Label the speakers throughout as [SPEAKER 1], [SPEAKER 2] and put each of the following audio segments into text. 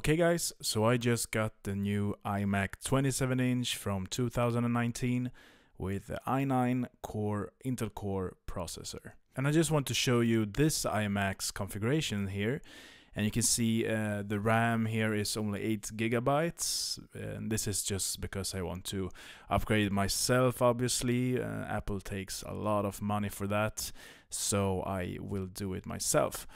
[SPEAKER 1] Okay guys, so I just got the new iMac 27 inch from 2019 with the i9 core Intel Core processor. And I just want to show you this iMac's configuration here. And you can see uh, the RAM here is only 8 gigabytes. And this is just because I want to upgrade myself, obviously. Uh, Apple takes a lot of money for that, so I will do it myself.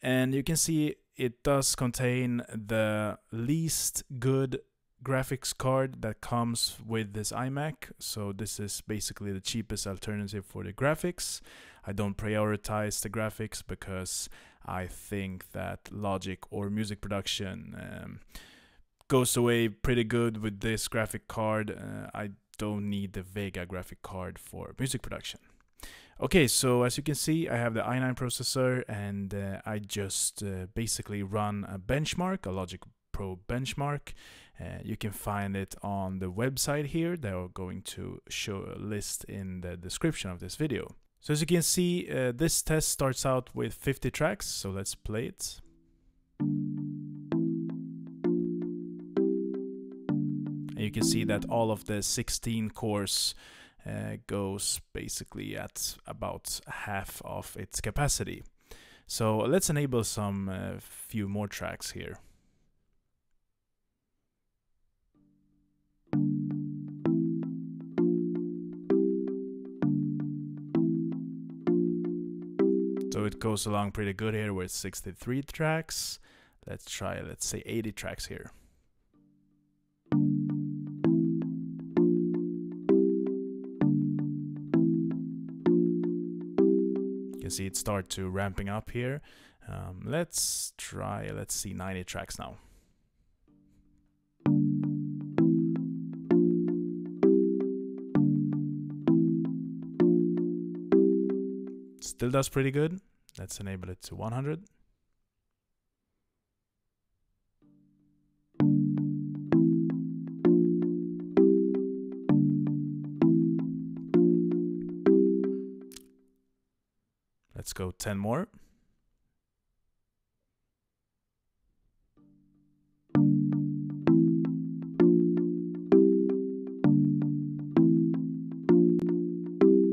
[SPEAKER 1] And you can see it does contain the least good graphics card that comes with this iMac. So this is basically the cheapest alternative for the graphics. I don't prioritize the graphics because I think that Logic or music production um, goes away pretty good with this graphic card. Uh, I don't need the Vega graphic card for music production. Okay, so as you can see, I have the i9 processor and uh, I just uh, basically run a benchmark, a Logic Pro benchmark. Uh, you can find it on the website here. They're going to show a list in the description of this video. So as you can see, uh, this test starts out with 50 tracks, so let's play it. And you can see that all of the 16 cores uh, goes basically at about half of its capacity. So let's enable some uh, few more tracks here. So it goes along pretty good here with 63 tracks. Let's try, let's say 80 tracks here. See it start to ramping up here. Um, let's try, let's see 90 tracks now. Still does pretty good. Let's enable it to 100. Let's go 10 more.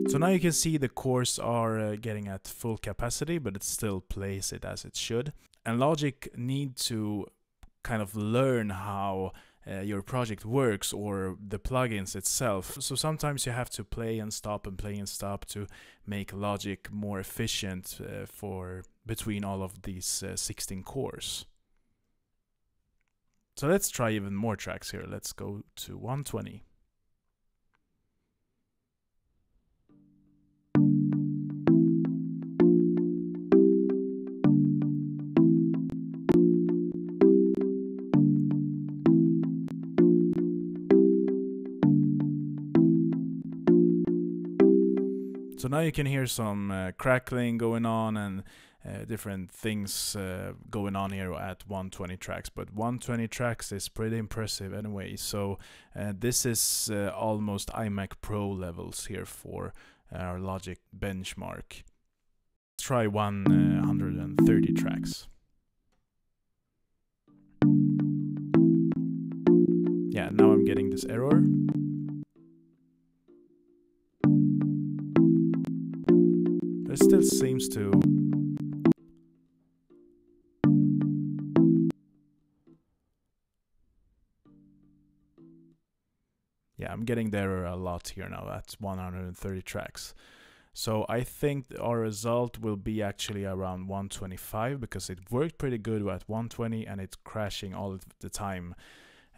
[SPEAKER 1] So now you can see the cores are uh, getting at full capacity, but it still plays it as it should. And Logic need to kind of learn how uh, your project works or the plugins itself. So sometimes you have to play and stop and play and stop to make Logic more efficient uh, for between all of these uh, 16 cores. So let's try even more tracks here. Let's go to 120. So now you can hear some uh, crackling going on and uh, different things uh, going on here at 120 tracks. But 120 tracks is pretty impressive anyway. So uh, this is uh, almost iMac Pro levels here for our Logic benchmark. Let's try 130 tracks. Yeah, now I'm getting this error. It still seems to Yeah, I'm getting there a lot here now. That's 130 tracks. So I think our result will be actually around 125 because it worked pretty good at 120 and it's crashing all the time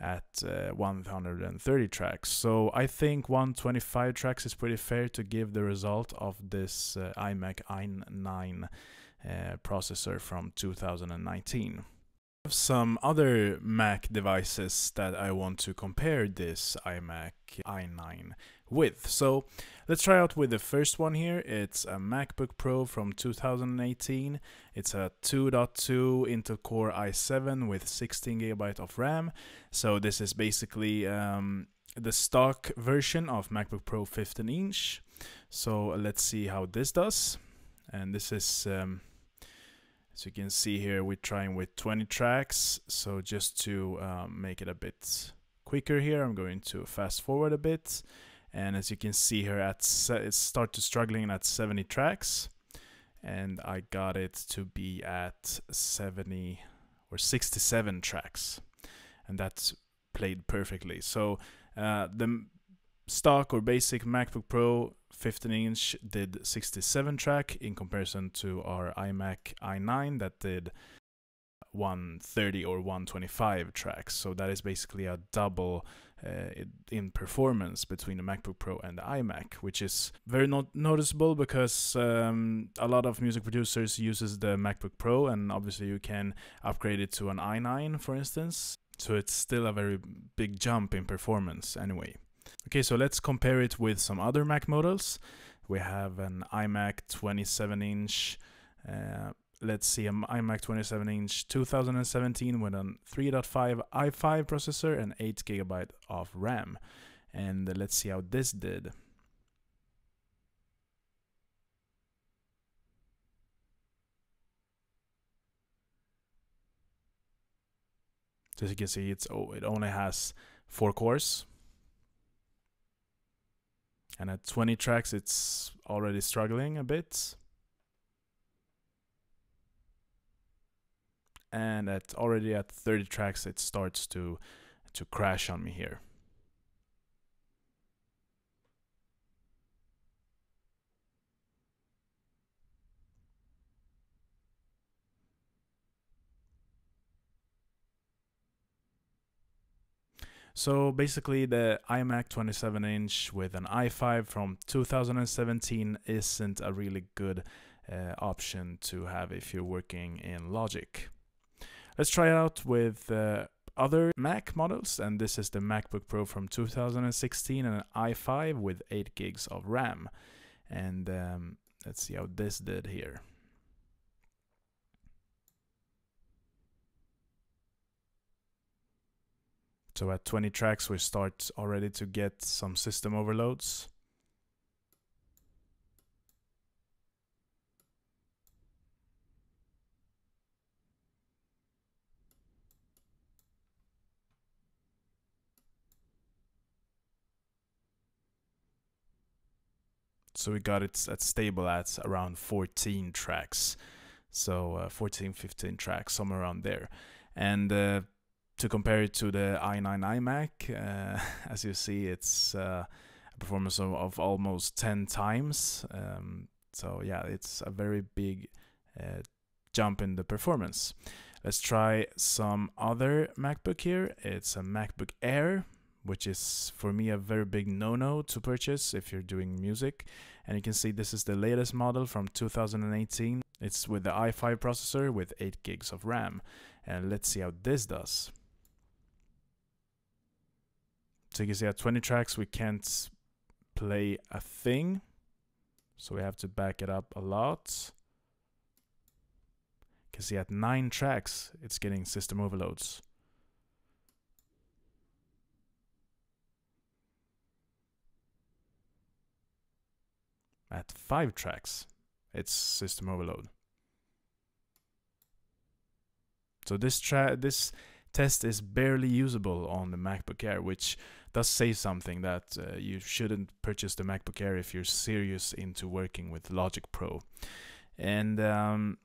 [SPEAKER 1] at uh, 130 tracks. So I think 125 tracks is pretty fair to give the result of this uh, iMac i9 uh, processor from 2019 some other Mac devices that I want to compare this iMac i9 with. So let's try out with the first one here. It's a MacBook Pro from 2018. It's a 2.2 Intel Core i7 with 16 gigabyte of RAM. So this is basically um, the stock version of MacBook Pro 15 inch. So let's see how this does. And this is um, As you can see here, we're trying with 20 tracks. So just to um, make it a bit quicker here, I'm going to fast forward a bit. And as you can see here, at it start to struggling at 70 tracks. And I got it to be at 70 or 67 tracks. And that's played perfectly. So uh, the stock or basic MacBook Pro 15 inch did 67 track in comparison to our iMac i9 that did 130 or 125 tracks. So that is basically a double uh, in performance between the MacBook Pro and the iMac, which is very not noticeable because um, a lot of music producers uses the MacBook Pro, and obviously you can upgrade it to an i9, for instance. So it's still a very big jump in performance anyway. Okay, so let's compare it with some other Mac models. We have an iMac 27 inch, uh, let's see, an iMac 27 inch 2017 with a 3.5 i5 processor and 8 gigabyte of RAM. And let's see how this did. So as you can see, it's oh, it only has four cores, and at 20 tracks, it's already struggling a bit. And at already at 30 tracks, it starts to to crash on me here. So basically the iMac 27 inch with an i5 from 2017 isn't a really good uh, option to have if you're working in Logic. Let's try it out with uh, other Mac models and this is the MacBook Pro from 2016 and an i5 with 8 gigs of RAM. And um, let's see how this did here. So at 20 tracks we start already to get some system overloads. So we got it at stable at around 14 tracks. So uh, 14, 15 tracks, somewhere around there. And uh, to compare it to the i9 iMac, uh, as you see, it's uh, a performance of, of, almost 10 times. Um, so yeah, it's a very big uh, jump in the performance. Let's try some other MacBook here. It's a MacBook Air, which is for me a very big no-no to purchase if you're doing music. And you can see this is the latest model from 2018. It's with the i5 processor with 8 gigs of RAM. And let's see how this does. So you can see at 20 tracks we can't play a thing. So we have to back it up a lot. You can see at 9 tracks it's getting system overloads. At 5 tracks it's system overload. So this this test is barely usable on the MacBook Air, which does say something that uh, you shouldn't purchase the MacBook Air if you're serious into working with Logic Pro. And um,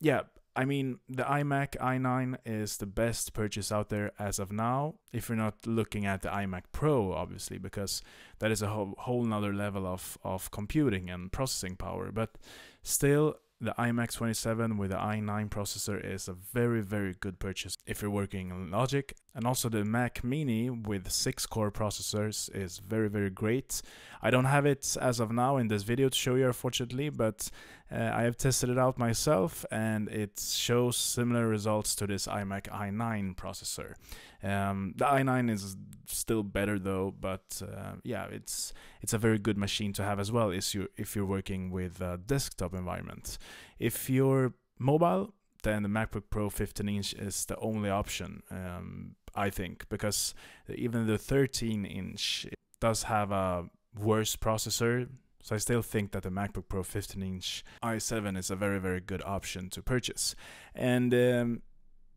[SPEAKER 1] yeah, I mean, the iMac i9 is the best purchase out there as of now. If you're not looking at the iMac Pro, obviously, because that is a whole, whole nother level of, of computing and processing power. But still, the iMac 27 with the i9 processor is a very very good purchase if you're working in Logic and also the Mac Mini with 6 core processors is very very great. I don't have it as of now in this video to show you unfortunately but uh, I have tested it out myself and it shows similar results to this iMac i9 processor. Um, the i9 is still better though, but uh, yeah, it's it's a very good machine to have as well. Is you if you're working with a desktop environment. If you're mobile, then the MacBook Pro 15 inch is the only option. Um, I think because even the 13 inch does have a worse processor So I still think that the MacBook Pro 15 inch i7 is a very, very good option to purchase. And um,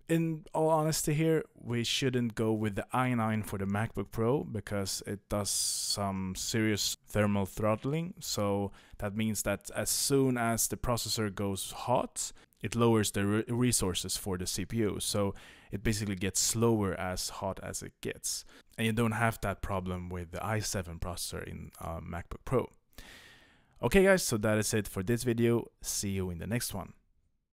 [SPEAKER 1] in all honesty here, we shouldn't go with the i9 for the MacBook Pro because it does some serious thermal throttling. So that means that as soon as the processor goes hot, it lowers the re resources for the CPU. So it basically gets slower as hot as it gets. And you don't have that problem with the i7 processor in uh, MacBook Pro. Okay guys, so that is it for this video. See you in the next one.